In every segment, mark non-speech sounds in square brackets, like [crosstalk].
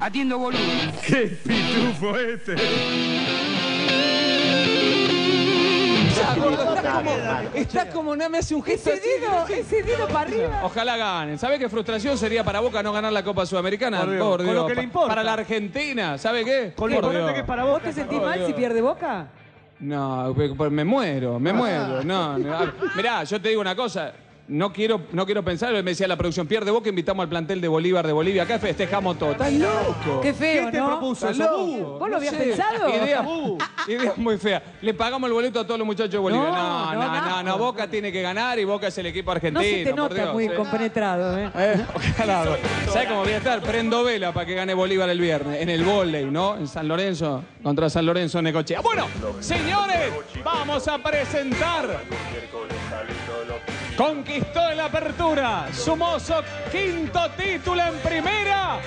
Atiendo boludo. ¡Qué pitufo este! Está como, está como no me hace un gesto Ese así. dedo, ese dedo para arriba. Ojalá ganen. ¿Sabe qué frustración sería para Boca no ganar la Copa Sudamericana? Por Dios, con lo que le importa. Para la Argentina, ¿sabe qué? Con lo Por importante que es para ¿Vos vos. te sentís Por mal Dios. si pierde Boca? No, pe- pe- me muero, me muero. [laughs] No, no. Mirá, yo te digo una cosa. No quiero, no quiero pensar, me decía la producción, pierde Boca, invitamos al plantel de Bolívar de Bolivia. Acá festejamos todo. ¿Estás loco? Qué feo, ¿Quién te ¿no? propuso loco? ¿Vos lo habías sé. pensado? Ideas [laughs] Uh. ideas muy feas. Le pagamos el boleto a todos los muchachos de Bolivia. No, No, no, no, no, no. no, Boca tiene que ganar y Boca es el equipo argentino. No se te nota Dios, muy compenetrado, ¿eh? [laughs] Eh, ojalá. ¿Sabes cómo voy a estar? Prendo vela para que gane Bolívar el viernes. En el volei, ¿no? En San Lorenzo, contra San Lorenzo Necochea. Bueno, señores, vamos a presentar. Conquistó en la apertura. Sumoso quinto título en primera.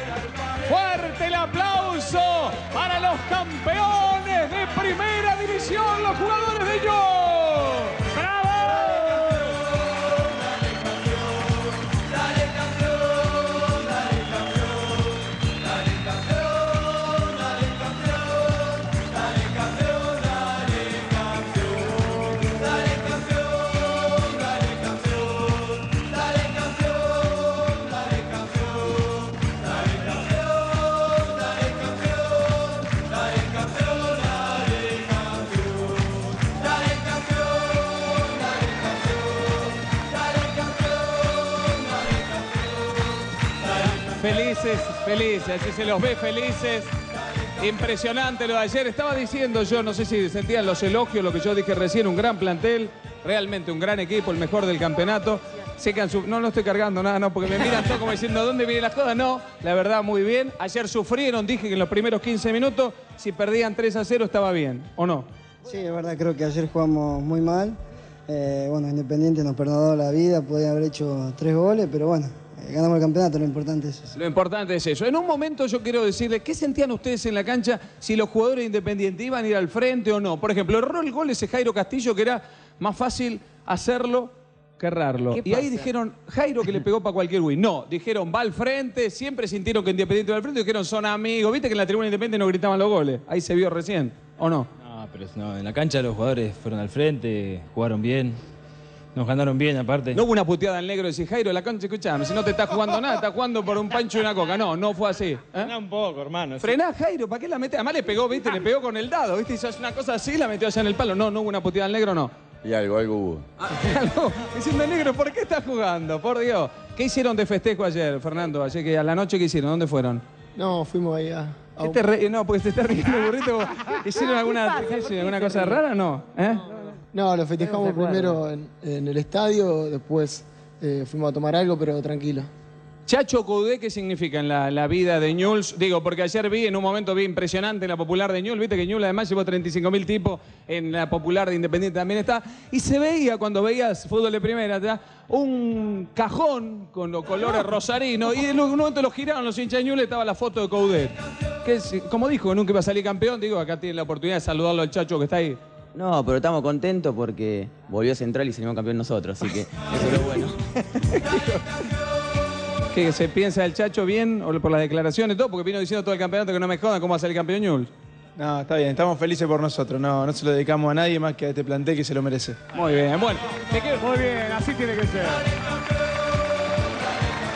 Fuerte el aplauso para los campeones de primera división, los jugadores de Yo. Felices, así se los ve felices. Impresionante lo de ayer. Estaba diciendo yo, no sé si sentían los elogios, lo que yo dije recién, un gran plantel, realmente un gran equipo, el mejor del campeonato. Han su- No, no estoy cargando nada, no, porque me miran todo como diciendo, ¿dónde vienen las cosas? No, la verdad, muy bien. Ayer sufrieron, dije que en los primeros 15 minutos, si perdían 3 a 0 estaba bien, ¿o no? Sí, es verdad, creo que ayer jugamos muy mal. Eh, bueno, Independiente nos perdonó la vida, podía haber hecho tres goles, pero bueno, ganamos el campeonato, lo importante es eso. Lo importante es eso. En un momento yo quiero decirles, ¿qué sentían ustedes en la cancha si los jugadores independientes iban a ir al frente o no? Por ejemplo, erró el gol ese Jairo Castillo que era más fácil hacerlo que errarlo. ¿Qué Y ahí dijeron, Jairo que le pegó para cualquier win. No, dijeron, va al frente, siempre sintieron que Independiente va al frente, dijeron, son amigos. ¿Viste que en la tribuna Independiente no gritaban los goles? Ahí se vio recién, ¿o no? No, pero no, en la cancha los jugadores fueron al frente, jugaron bien, nos ganaron bien aparte. No hubo una puteada al negro de decir, Jairo, la cancha, escuchame, si no te estás jugando nada, estás jugando por un pancho y una coca. No, no fue así. ¿eh? Frená un poco, hermano. Frená, Jairo, ¿para qué la metes? Además le pegó, ¿viste? Le pegó con el dado, ¿viste? Hizo una cosa así, la metió allá en el palo. No, no hubo una puteada al negro, no. Y algo, algo hubo. [laughs] no, diciendo negro, ¿por qué estás jugando? Por Dios. ¿Qué hicieron de festejo ayer, Fernando? Ayer que a la noche, ¿qué hicieron? ¿Dónde fueron? No, fuimos ahí a... ¿Qué te re- No, porque te está riendo, burrito. [laughs] ¿Hicieron alguna, ¿Qué pasa? ¿hicieron alguna cosa rara o no? ¿Eh? No, lo festejamos primero en, en el estadio, después eh, fuimos a tomar algo, pero tranquilo. Chacho Coudé, ¿qué significa en la, la vida de Ñuls? Digo, porque ayer vi, en un momento vi impresionante en la popular de Ñuls, viste que Ñuls además llevó 35 mil tipos, en la popular de Independiente también está, y se veía cuando veías fútbol de primera, ¿tá? un cajón con los colores rosarinos, y en un momento lo giraron los hinchas de Ñuls, estaba la foto de Coudet. Que es, como dijo, nunca iba a salir campeón, digo, acá tiene la oportunidad de saludarlo al Chacho que está ahí. No, pero estamos contentos porque volvió Central y salimos campeón nosotros, así que eso es lo bueno. [laughs] ¿Qué se piensa del Chacho bien o por las declaraciones y todo? Porque vino diciendo todo el campeonato que no me jodan cómo va a salir campeón Ñuls. No, está bien, estamos felices por nosotros. No, no se lo dedicamos a nadie más que a este plantel que se lo merece. Muy bien, bueno. te quiero- Muy bien, así tiene que ser.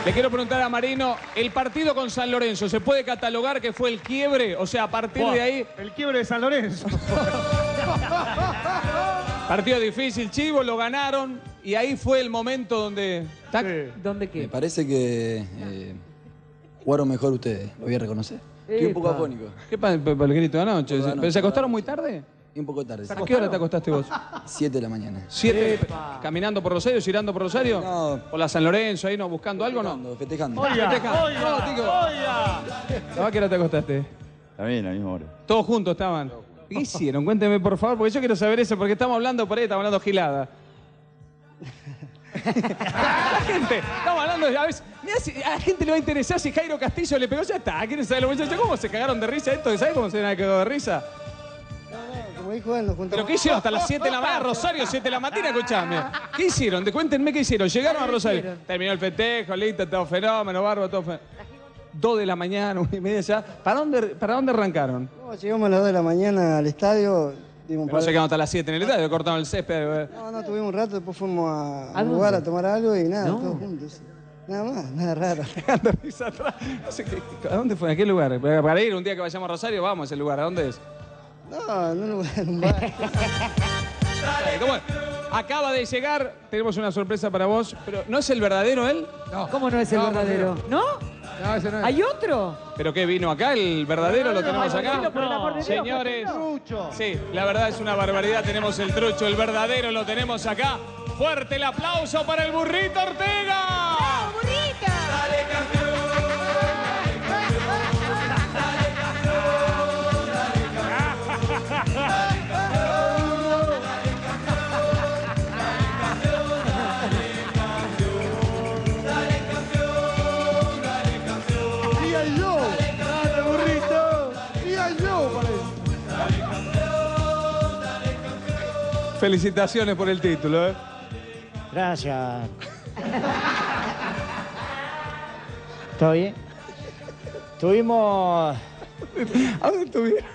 Le quiero preguntar a Marino, ¿el partido con San Lorenzo se puede catalogar que fue el quiebre? O sea, a partir de ahí, El quiebre de San Lorenzo. [laughs] partido difícil, Chivo, lo ganaron y ahí fue el momento donde... tac, ¿Dónde Me qué? parece que eh, jugaron mejor ustedes, lo voy a reconocer. Estoy un poco Epa. afónico ¿Qué pasa por el grito de anoche? Por la noche, ¿Pero se acostaron muy tarde? y un poco tarde. ¿A qué hora te acostaste vos? 7 de la mañana. ¿Siete? ¿Caminando por Rosario, girando por Rosario? No. ¿Por la San Lorenzo, ahí no, buscando algo, no? Festejando, festejando. Festejando. No, Tico. ¿A qué hora te acostaste? También a la misma hora. Todos juntos estaban. ¿Qué hicieron? Cuénteme, por favor, porque yo quiero saber eso, porque estamos hablando por ahí, estamos hablando gilada. [laughs] la gente, estamos hablando de, a veces, mirá si- a la gente le va a interesar si Jairo Castillo le pegó, ya está, quieren saber los muchachos cómo se cagaron de risa esto, ¿sabes cómo se han cagado de risa? Como Como dijo él, nos juntamos. ¿Pero qué hicieron hasta las 7 de la mañana? Rosario, 7 de la mañana, escuchame. ¿Qué hicieron? De- Cuéntenme qué hicieron. Llegaron a Rosario. Terminó el festejo, listo, todo fenómeno, barba, todo fenómeno. 2 de la mañana, [laughs] una y media ya. ¿Para dónde, para dónde arrancaron? No, llegamos a las 2 de la mañana al estadio. dimos Pero de- llegamos hasta las 7 en el estadio, cortaron el césped. No, no, tuvimos un rato, después fuimos a, ¿A un lugar a tomar algo y nada, No. todos juntos. Nada más, nada raro. [laughs] No ¿A dónde fue? ¿A qué lugar? Para ir un día que vayamos a Rosario, vamos a ese lugar. ¿A dónde es? No, en un lugar, en un bar. [laughs] ¿Cómo es? Acaba de llegar, tenemos una sorpresa para vos, pero ¿no es el verdadero él? ¿Cómo no es el verdadero? ¿No? No, ese no es. ¿Hay otro? ¿Pero qué vino acá? ¿El verdadero lo tenemos acá? Dilo por el amor de Dios, Señores, Trucho. sí, la verdad es una barbaridad. Tenemos el trucho, el verdadero lo tenemos acá. Fuerte el aplauso para el burrito Ortega. Felicitaciones por el título, ¿eh? Gracias. ¿Todo bien? Tuvimos. ¿A dónde estuvieron?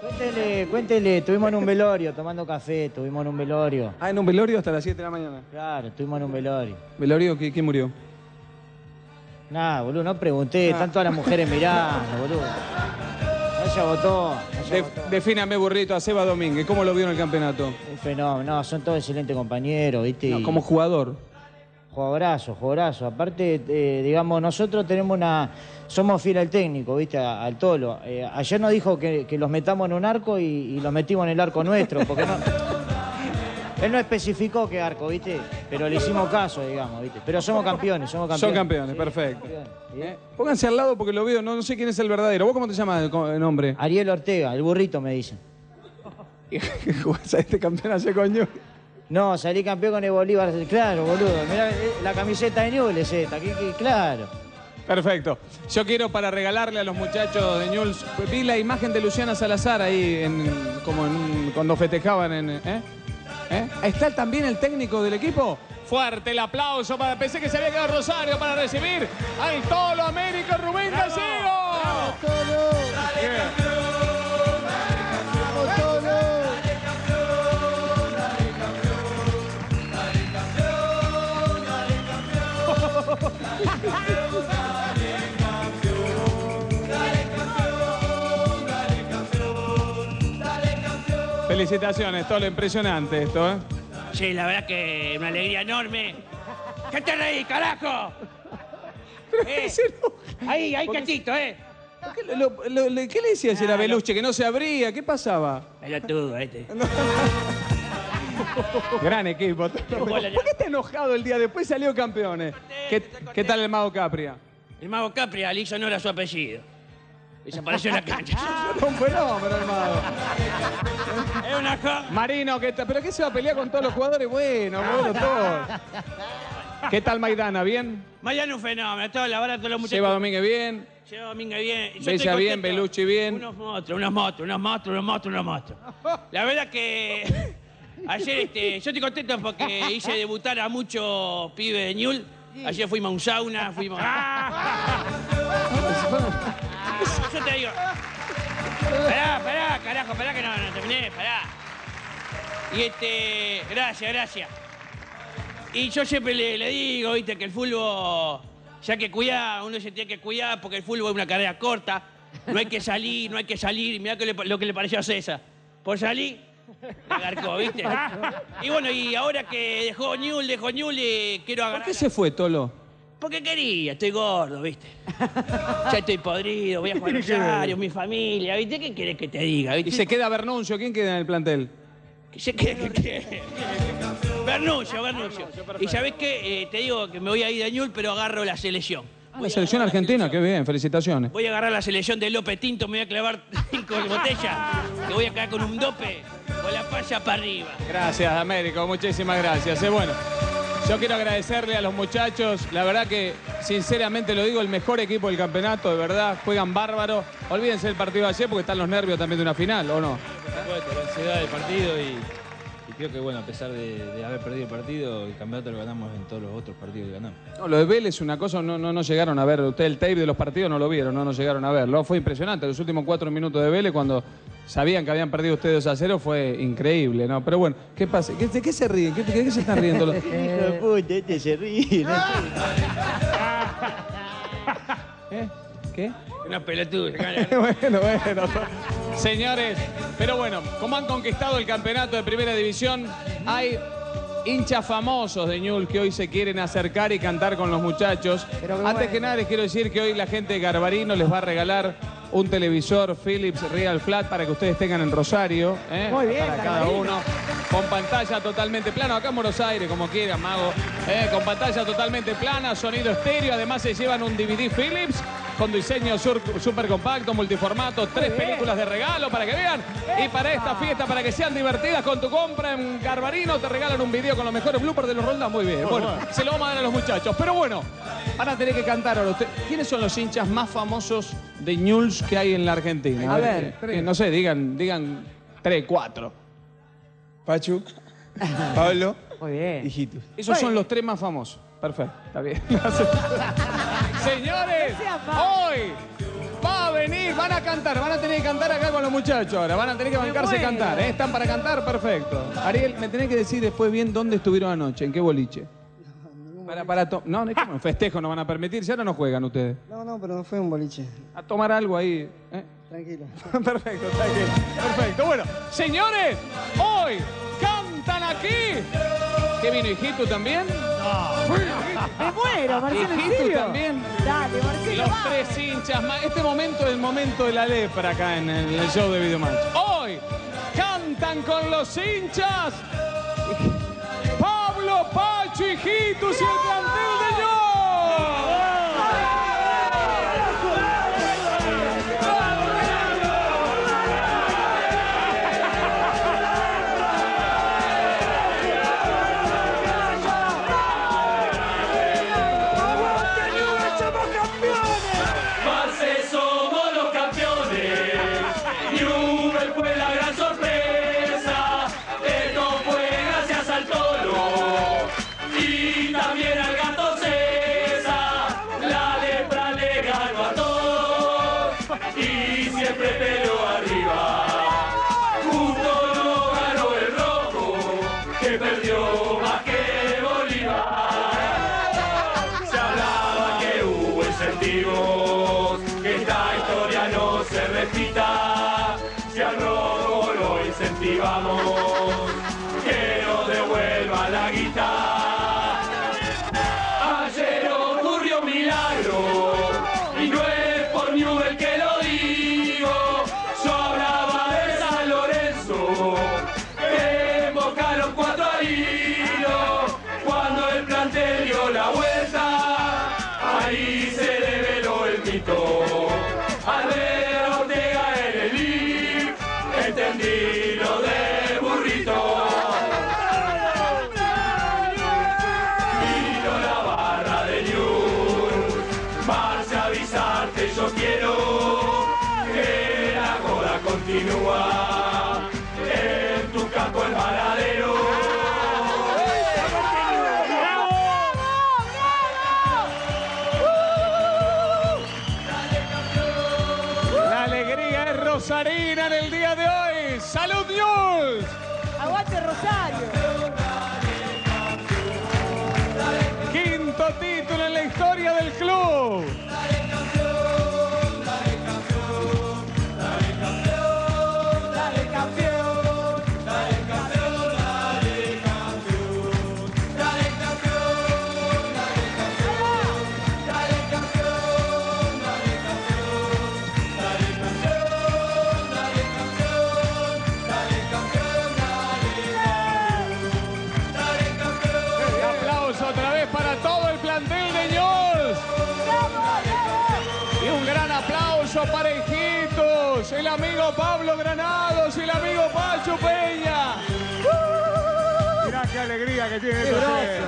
Cuéntele, cuéntele, estuvimos en un velorio tomando café, estuvimos en un velorio. Ah, en un velorio hasta las 7 de la mañana. Claro, estuvimos en un velorio. ¿Velorio? ¿Qui- ¿Quién murió? Nada, boludo, no pregunté, están todas las mujeres mirando, boludo. Se votó, defíname, burrito, a Seba Domínguez. ¿Cómo lo vio en el campeonato? Fenómeno, no, son todos excelentes compañeros, ¿viste? No, como jugador. Jugadorazo, jugadorazo. Aparte, eh, digamos, nosotros tenemos una. Somos fiel al técnico, ¿viste? A- Al Tolo. Eh, ayer nos dijo que, que los metamos en un arco y, y los metimos en el arco nuestro, porque no. [laughs] Él no especificó qué arco, ¿viste? Pero le hicimos caso, digamos, ¿viste? Pero somos campeones, somos campeones. Son campeones, Sí, perfecto. campeones, ¿sí? Eh, Pónganse al lado porque lo veo, no, no sé quién es el verdadero. ¿Vos cómo te llamas el nombre? Ariel Ortega, el burrito me dicen. [laughs] ¿Jugás a este campeón con Ñu? No, salí campeón con el Bolívar. Claro, boludo. Mirá, eh, la camiseta de Newell es esta, claro. Perfecto. Yo quiero para regalarle a los muchachos de Ñuls, vi la imagen de Luciana Salazar ahí, en, como en cuando festejaban en... ¿eh? ¿Eh? ¿Está también el técnico del equipo? Fuerte el aplauso para... Pensé que se había quedado Rosario para recibir al Tolo Américo Rubén Gallego. Felicitaciones, Tolo, impresionante esto, ¿eh? Sí, la verdad que una alegría enorme. ¿Qué te reí, carajo? Eh, ahí, ahí quietito, ¿eh? ¿Qué, lo- lo- lo- ¿qué le decía ayer a lo- Beluche? Que no se abría, ¿qué pasaba? Pelotudo, este. [laughs] Gran equipo. ¿Por qué está enojado el día después salió campeones? ¿Qué, qué tal el Mago Capria? El mago Capri le hizo honor a su apellido. Desapareció en la cancha. [laughs] Un fenómeno el Mago. es una cosa. Marino, ¿qué? ¿pero qué se va a pelear con todos los jugadores? Bueno, bueno, todo. ¿Qué tal Maidana? ¿Bien? Mañana un fenómeno. Toda la hora, todos los muchachos. Seba Domínguez, ¿bien? Lleva Domínguez bien. Yo Bella estoy bien, contento. Belucci bien. Unos monstruos, unos monstruos, unos monstruos, unos monstruos, unos monstruos. La verdad que [laughs] ayer este, yo estoy contento porque hice debutar a muchos pibes de Ñul. Ayer fuimos a un sauna, fuimos. [laughs] Yo te digo. Pará, pará, carajo, pará que no, no terminé, pará. Y este, gracias, gracias. Y yo siempre le, le digo, viste, que el fútbol, ya que cuidar, uno se tiene que cuidar porque el fútbol es una carrera corta. No hay que salir, no hay que salir. Y mirá que le- lo que le pareció a César. Por salir, le agarcó, ¿viste? [laughs] Y bueno, y ahora que dejó Ñul, dejó Ñul, eh, quiero ¿Por agarrar. qué se fue, Tolo? Porque quería, estoy gordo, ¿viste? [laughs] Ya estoy podrido, voy a jugar a Rosario, mi familia, ¿viste? ¿Qué querés que te diga, Y se queda Bernuncio. ¿Quién queda en el plantel? Se quede, que quede. Bernuncio, Bernuncio. Y sabés qué, Eh, te digo que me voy a ir de Ñul, pero agarro la selección. Ah, la selección argentina, qué bien, felicitaciones. Voy a agarrar la selección de López Tinto, me voy a clavar [laughs] cinco botellas, que voy a caer con un dope, con la palla para arriba. Gracias, Américo, muchísimas gracias. Eh, bueno, yo quiero agradecerle a los muchachos, la verdad que, sinceramente lo digo, el mejor equipo del campeonato, de verdad, juegan bárbaro. Olvídense del partido de ayer porque están los nervios también de una final, ¿o no? supuesto, la ansiedad del partido y creo que, bueno, a pesar de, de haber perdido el partido, el campeonato lo ganamos en todos los otros partidos que ganamos. No, lo de Vélez, una cosa, no, no, no llegaron a ver. Usted el tape de los partidos no lo vieron, no, no llegaron a verlo. Fue impresionante. Los últimos cuatro minutos de Vélez, cuando sabían que habían perdido ustedes a cero, fue increíble, ¿no? Pero bueno, ¿qué pasa? ¿Qué- ¿De qué se ríen? ¿Qué, ¿De qué se están riendo? los- [laughs] Hijo de puta, este se ríe. [laughs] ¿Eh? ¿Qué? Una pelotuda. [laughs] bueno, bueno. Señores, pero bueno, como han conquistado el campeonato de primera división, hay hinchas famosos de Ñul que hoy se quieren acercar y cantar con los muchachos. Pero Antes bueno. que nada les quiero decir que hoy la gente de Garbarino les va a regalar un televisor Philips Real Flat para que ustedes tengan en Rosario. ¿eh? Muy bien, Para cada uno. Con pantalla totalmente plana, acá en Buenos Aires, como quieran, mago. ¿eh? Con pantalla totalmente plana, sonido estéreo. Además se llevan un DVD Philips con diseño sur- super compacto, multiformato, tres películas de regalo para que vean. Y para esta fiesta, para que sean divertidas con tu compra en Garbarino, te regalan un video con los mejores bloopers de los rondas. Muy bien. Bueno, se lo vamos a dar a los muchachos. Pero bueno, van a tener que cantar ahora. ¿Quiénes son los hinchas más famosos de Ñuls que hay en la Argentina? A ver. eh, no sé, digan, digan tres, cuatro. Pachu, [laughs] Pablo, Muy bien. Esos son los tres más famosos. Perfecto, está bien. [laughs] Señores, hoy va a venir, van a cantar, van a tener que cantar acá con los muchachos ahora, van a tener que bancarse y muero. cantar, ¿eh? ¿Están para cantar? Perfecto. Ariel, me tenés que decir después bien dónde estuvieron anoche, en qué boliche. Para, para to- no, no es como en festejo no van a permitir, si ahora no juegan ustedes. No, no, pero no fue un boliche. A tomar algo ahí. ¿eh? Tranquilo. [laughs] Perfecto, está bien. Perfecto. Bueno, señores, hoy cantan aquí. ¿Qué vino, hijito también? Me muero, Marcelo, ¿en Hijito serio? también. Dale, Marcelo, Los tres hinchas más. Este momento es el momento de la lepra acá en el, show de Videomatch. Hoy cantan con los hinchas Pablo Pacho, hijitos y el plantel de Chorito. Pablo Granados y el amigo Pacho Peña. Mirá qué alegría que tiene ¡Qué.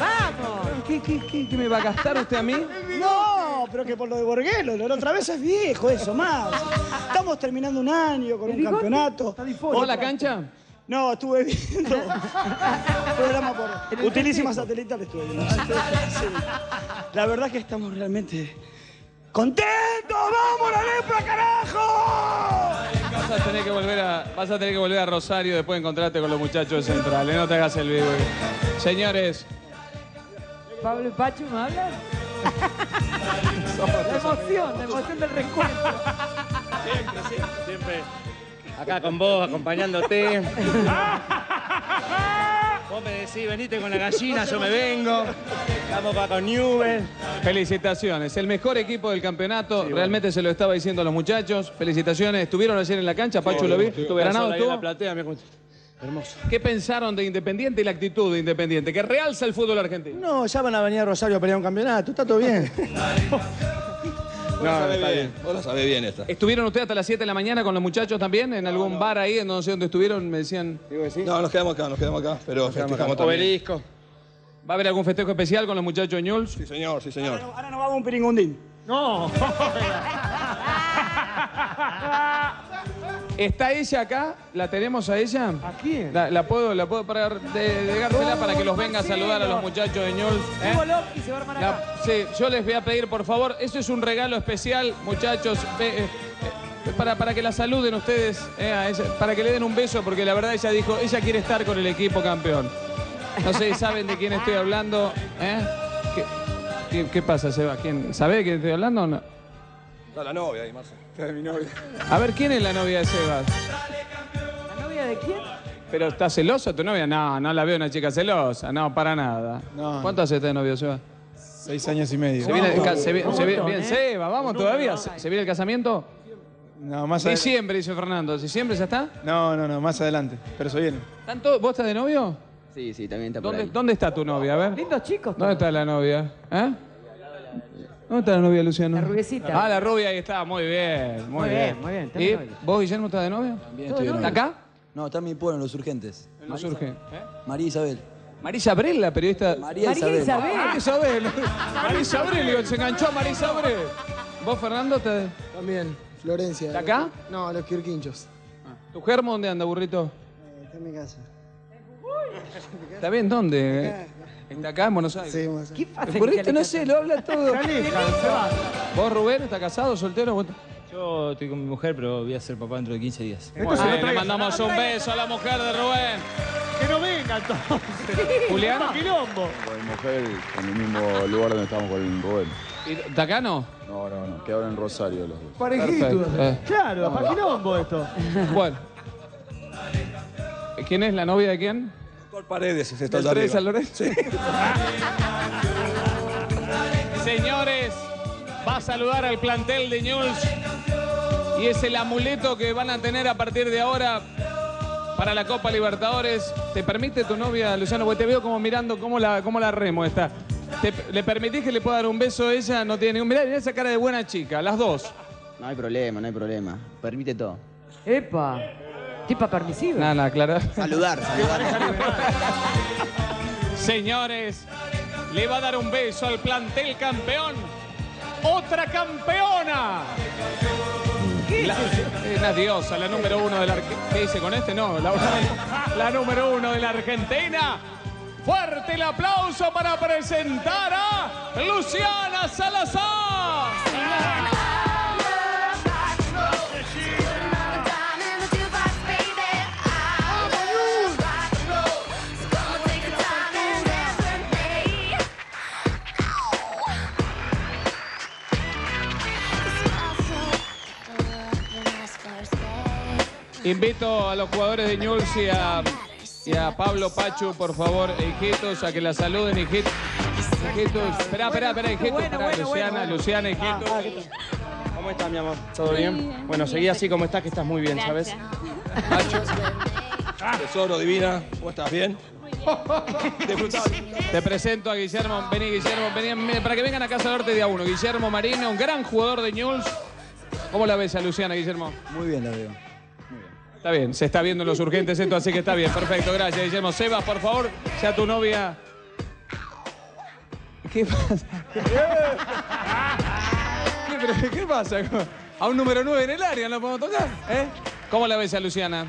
¡Vamos! ¿Qué, qué, qué, qué me va a gastar usted a mí? [laughs] No, pero que por lo de Borguelo, la otra vez es viejo eso, más. Estamos terminando un año con un campeonato. ¿Vos la cancha? No, estuve viendo [laughs] programa por utilísima satelital estuve viendo. Sí. La verdad que estamos realmente contentos. ¡Vamos la lepra, carajo! Vas a tener que volver a, vas a tener que volver a Rosario después de encontrarte con los muchachos de Centrales. No te hagas el vivo. Señores, Pablo y Pacho, ¿me hablan? [laughs] la emoción, la emoción del reencuentro. Siempre, siempre, siempre. Acá con vos, acompañándote. [laughs] Vos me decís, venite con la gallina, yo me vengo. Estamos acá con Newell. felicitaciones. El mejor equipo del campeonato. Realmente se lo estaba diciendo a los muchachos. Felicitaciones. ¿Estuvieron ayer en la cancha? Pacho lo vi. ¿Granado Ahí en estuvo? la platea, me. Hermoso. ¿Qué pensaron de Independiente y la actitud de Independiente? Que realza el fútbol argentino. No, ya van a venir a Rosario a pelear un campeonato. Está todo bien. [laughs] La sabés bien, vos la sabés bien esta. ¿Estuvieron ustedes hasta las 7 de la mañana con los muchachos también? ¿En algún bar ahí? En no sé dónde estuvieron, me decían. No, nos quedamos acá, nos quedamos acá, pero festejamos también. Obelisco. ¿Va a haber algún festejo especial con los muchachos de Ñuls? Sí, señor, sí, señor. Ahora nos vamos a un piringundín. No. [laughs] [laughs] [laughs] ¿Está ella acá? ¿La tenemos a ella? ¿A quién? La, la puedo, la puedo parar de, de para que los venga a saludar a los muchachos de Ñuls. ¿eh? López se va a armar acá. La- sí, yo les voy a pedir, por favor, eso es un regalo especial, muchachos, ve- eh, eh, para, para que la saluden ustedes, eh, a ella, para que le den un beso, porque la verdad ella dijo, ella quiere estar con el equipo campeón. No sé si saben de quién estoy hablando. ¿eh? ¿Qué, qué, qué pasa, Seba? ¿Quién, ¿Sabe de quién estoy hablando o no? Está la novia ahí, Marce. Está mi novia. A ver, ¿quién es la novia de Sebas? ¿La novia de quién? ¿Pero está celosa tu novia? No, no la veo una chica celosa, no, para nada. No. ¿Cuánto hace de novio, Seba? Seis años y medio. ¿Se viene, el se se vi- montón, bien, ¿eh? Seba, vamos todavía. ¿Se, se viene el casamiento? No, más adelante. Diciembre, dice Fernando. ¿Diciembre ya está? No, no, no, más adelante. Pero se viene. ¿Están todos- ¿Vos estás de novio? Sí, sí, también está por ¿Dónde, ahí. ¿Dónde está tu novia? A ver. Lindos chicos. ¿Dónde está la novia? ¿Eh? ¿Dónde está la novia, Luciano? La rubiecita. Ah, la rubia ahí está. Muy bien, muy, Muy bien. bien, muy bien, está ¿Y de novia. vos, Guillermo, estás de novio? También estoy de novio. ¿Está novio. acá? No, está en mi pueblo, en Los Urgentes. No surge. María Isabel. Marisa Abril, la periodista. María, María Isabel. Isabel. María Isabel. María Isabel, digo, se enganchó a María Isabel. ¿Vos, Fernando, te... También, Florencia. ¿Está acá? No, los Quirquinchos. ¿Tu germo dónde anda, burrito? Está en mi casa. ¿Está bien? ¿Dónde? ¿Está acá en Buenos Aires? Sí, más. ¿Qué pasa? El burrito no sé, lo habla todo. [laughs] ¿Vos, Rubén, está casado, soltero? ¿Vos- Yo estoy con mi mujer, pero voy a ser papá dentro de 15 días. Bueno, le mandamos un beso a la mujer de Rubén. Que no venga entonces. [laughs] ¿Julián? Quilombo. Con mi mujer, en el mismo lugar donde estamos con Rubén. ¿Y ¿Está acá no? No, no, no. Quedaron en Rosario los dos. Perfecto. Eh, Claro, para quilombo esto. Bueno. ¿Quién es la novia de quién? Doctor Paredes, ¿Del allá Tres San. Lorenzo? Señores, va a saludar al plantel de News y es el amuleto que van a tener a partir de ahora para la Copa Libertadores. ¿Te permite tu novia, Luciano? Porque te veo como mirando cómo la, cómo la remo está. ¿Te- ¿Le permitís que le pueda dar un beso a ella? No tiene ningún... Mirá, mirá esa cara de buena chica, las dos. No hay problema, no hay problema. Permite todo. Epa. Tipa permisiva. Nada, nada, claro. Saludar, saludar. [laughs] Señores, le va a dar un beso al plantel campeón. ¡Otra campeona! La, es la diosa, la número uno de la Argentina. ¿Qué dice con este? No, la, [laughs] la número uno de la Argentina. Fuerte el aplauso para presentar a Luciana Salazar. Invito a los jugadores de Ñuls y a, y a Pablo Pachu, por favor, hijitos, a que la saluden, hijitos. Hijitos, espera, espera, espera, espera, Luciana, Luciana, hijitos. ¿Cómo estás, mi amor? ¿Todo bien? Bueno, seguí así como estás, que estás muy bien, ¿sabes? Tesoro, divina, ¿cómo estás? ¿Bien? Te presento a Guillermo, vení Guillermo, vení, para que vengan acá a saludarte de a uno. Guillermo Marino, un gran jugador de Ñuls. ¿Cómo la ves a Luciana, Guillermo? Muy bien la veo. Está bien, se está viendo en los urgentes esto, así que está bien, perfecto, gracias, Guillermo. Sebas, por favor, sea tu novia. ¿Qué pasa? ¿qué pasa? A un número 9 en el área no podemos tocar, ¿eh? ¿Cómo la ves a Luciana?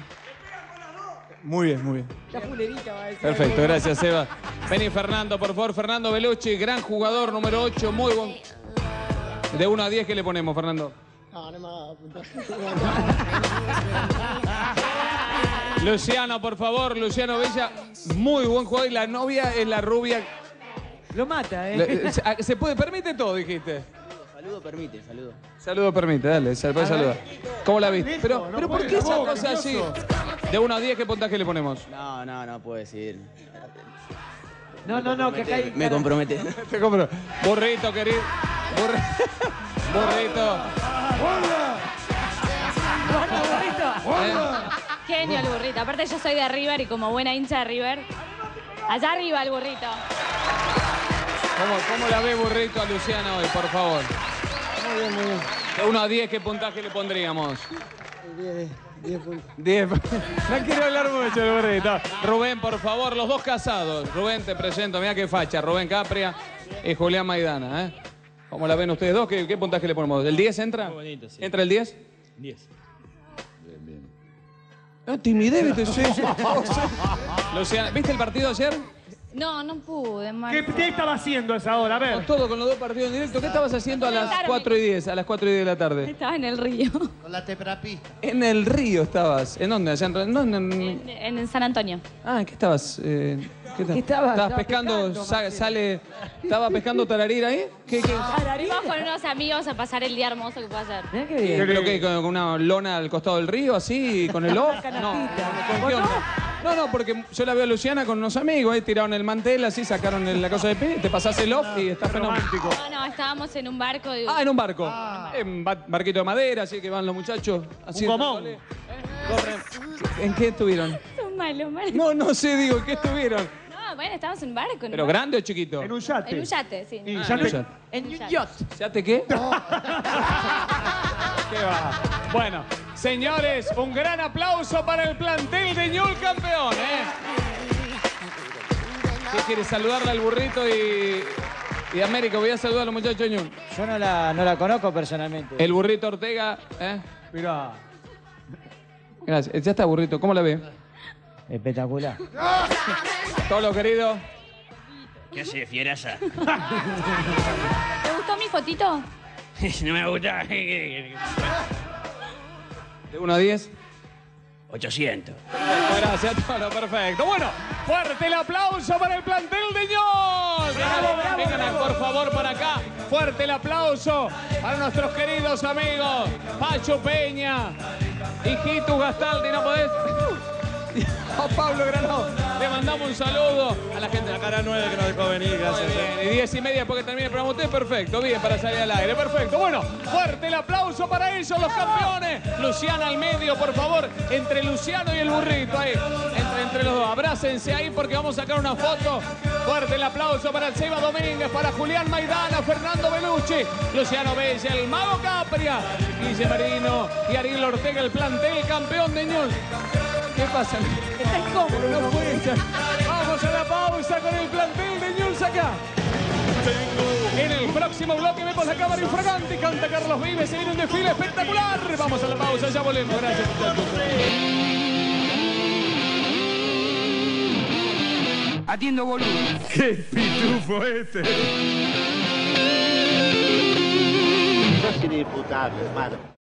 Muy bien, muy bien. La fulerita va a decir. Perfecto, gracias, Seba. Vení, Fernando, por favor. Fernando Velucci, gran jugador, número 8, muy buen. De 1 a 10, ¿qué le ponemos, Fernando? No, no me [laughs] Luciano, por favor, Luciano Villa, muy buen jugador. Y la novia es la rubia. Lo mata, ¿eh? Le- Se, a- se puede, permite todo, dijiste. Saludo permite, saludo. Saludo permite, dale, se puede saludar. ¿Cómo la viste? Pero, no pero ¿por puede, qué esa cosa así? De 1 a 10, ¿qué puntaje le ponemos? No, no, no puedo decir. No, no, no, que acá hay... Me compromete. [laughs] Te compro. Burrito, querido. Burri- [laughs] Burrito. Genio el burrito. Aparte yo soy de River y como buena hincha de River, allá arriba el burrito. ¿Cómo, cómo la ve Burrito a Luciana hoy, por favor? Muy bien, muy bien. De 1 a 10, ¿qué puntaje le pondríamos? 10, 10 puntos. 10. [laughs] No quiero hablar mucho el burrito. Rubén, por favor, los dos casados. Rubén, te presento, mira qué facha. Rubén Capria y Julián Maidana, ¿eh? ¿Cómo la ven ustedes dos? ¿Qué, qué puntaje le ponemos? ¿El 10 entra? Muy bonito, sí. ¿Entra el 10? 10. No, timidez, ¿viste? Sí, sí. Luciana, ¿viste el partido ayer? No, no pude. ¿Qué, qué estaba haciendo a esa hora? A ver. Con todo, con los dos partidos en directo. ¿Qué estabas haciendo a las 4 y 10? A las 4 y 10 de la tarde. Estaba en el río, Con la teprapista. En el río estabas. ¿En dónde? Allá en, no, en- en- en, en San Antonio. Ah, ¿qué estabas? Eh, ¿qué tal? Estaba- ¿Estabas estaba pescando? pescando, sale, ¿Estaba pescando tararira ahí? ¿Qué, qué? Fuimos con unos amigos a pasar el día hermoso que puede hacer. Mirá qué ¿Pero qué? ¿Con con una lona al costado del río, así, con el off? No, ¿con qué onda? No, no, porque yo la veo a Luciana con unos amigos, ahí tiraron el mantel, así, sacaron el- la cosa de pie, te pasás el off y está fenomenal. No, no, estábamos en un barco. y- Ah, en un barco. En ba- barquito de madera, así que van los muchachos. Así Un gomón. ¿Eh? ¿En qué estuvieron? [laughs] Son malos, malos. No, no sé, digo, ¿en qué estuvieron? No, bueno, estábamos en un barco. ¿Pero grande o chiquito? En un yate. En un yate, sí. Ah, en un yate. En un yacht. ¿Yate qué? [laughs] ¿Qué va? Bueno, señores, un gran aplauso para el plantel de Ñul campeón, ¿eh? ¿Qué quiere saludarle al burrito y, y América? Voy a saludar a los muchachos de Ñul. Yo no la, no la conozco personalmente. El burrito Ortega, ¿eh? Mirá. Gracias. Ya está, burrito. ¿Cómo la ve? Espectacular. [laughs] Todo lo querido. ¿Qué hace, fieraza? [laughs] ¿Te gustó mi fotito? [laughs] no me gusta. ¿De 1 a 10? 800. Gracias, Toro, perfecto. Bueno, fuerte el aplauso para el plantel de Ñol. Vengan, vengan, por favor para acá. Fuerte el aplauso para nuestros queridos amigos. Pacho Peña, Hijitus Gastaldi, ¿no podés? [laughs] A Pablo Granado, le mandamos un saludo a la gente de la cara 9 que nos dejó venir, gracias. Y 10 y media porque termine el programa. Usted perfecto, bien para salir al aire, perfecto. Bueno, fuerte el aplauso para ellos, los campeones. Luciana al medio, por favor, entre Luciano y el burrito ahí. Entre, entre los dos, abrácense ahí porque vamos a sacar una foto. Fuerte el aplauso para el Seba Domínguez, para Julián Maidana, Fernando Belucci, Luciano Bella, el Mago Capria, Guille Marino y Ariel Ortega, el plantel campeón de Ñol. ¿Qué pasa? Está incómodo. No puede ser. Vamos a la pausa con el plantel de Ñuls acá. En el próximo bloque vemos la cámara infragante. Canta Carlos Vives. Se viene un desfile espectacular. Vamos a la pausa, ya volvemos. Gracias. Atiendo boludo. ¡Qué pitufo este! Sos inimputable, hermano.